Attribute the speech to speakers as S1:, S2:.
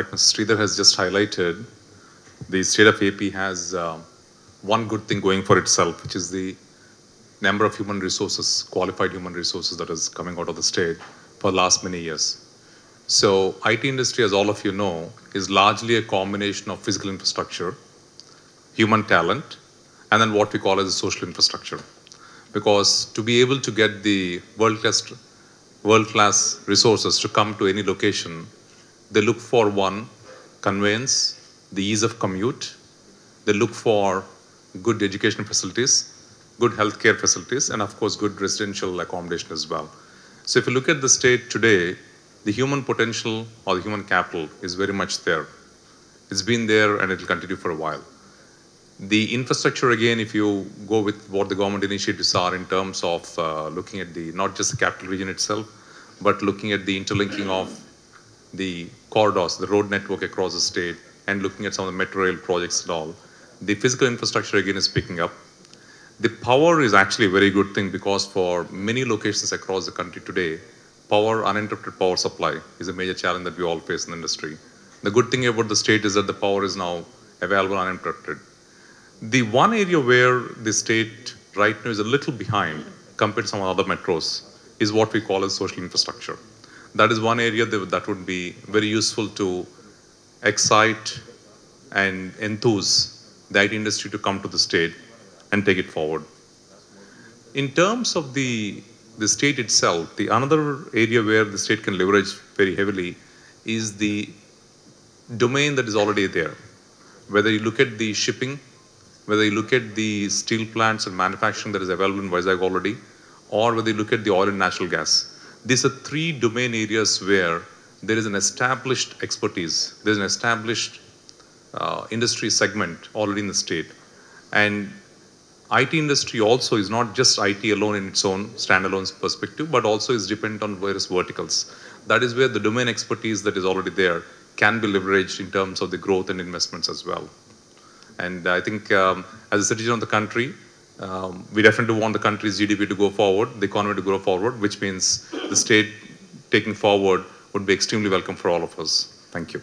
S1: like Mr. Sridhar has just highlighted, the state of AP has uh, one good thing going for itself, which is the number of human resources, qualified human resources that is coming out of the state for the last many years. So IT industry, as all of you know, is largely a combination of physical infrastructure, human talent, and then what we call as a social infrastructure. Because to be able to get the world-class world-class resources to come to any location, they look for one, conveyance, the ease of commute, they look for good education facilities, good healthcare facilities, and of course, good residential accommodation as well. So if you look at the state today, the human potential or the human capital is very much there. It's been there and it will continue for a while. The infrastructure, again, if you go with what the government initiatives are in terms of uh, looking at the, not just the capital region itself, but looking at the interlinking of the corridors, the road network across the state, and looking at some of the metro rail projects and all, the physical infrastructure again is picking up. The power is actually a very good thing because for many locations across the country today, power, uninterrupted power supply is a major challenge that we all face in the industry. The good thing about the state is that the power is now available uninterrupted. The one area where the state right now is a little behind compared to some other metros is what we call as social infrastructure. That is one area that, would be very useful to excite and enthuse the IT industry to come to the state and take it forward. In terms of the, the state itself, the another area where the state can leverage very heavily is the domain that is already there. Whether you look at the shipping, whether you look at the steel plants and manufacturing that is available in Vizag already, or whether you look at the oil and natural gas. These are three domain areas where there is an established expertise, there's an established uh, industry segment already in the state. And IT industry also is not just IT alone in its own standalone perspective, but also is dependent on various verticals. That is where the domain expertise that is already there can be leveraged in terms of the growth and investments as well. And I think um, as a citizen of the country, um, we definitely want the country's GDP to go forward, the economy to grow forward, which means the state taking forward would be extremely welcome for all of us. Thank you.